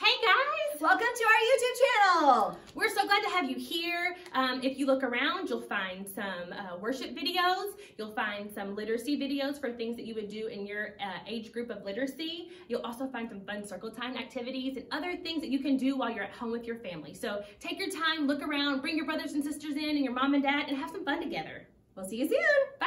Hey guys! Welcome to our YouTube channel. We're so glad to have you here. Um, if you look around, you'll find some uh, worship videos. You'll find some literacy videos for things that you would do in your uh, age group of literacy. You'll also find some fun circle time activities and other things that you can do while you're at home with your family. So take your time, look around, bring your brothers and sisters in and your mom and dad and have some fun together. We'll see you soon.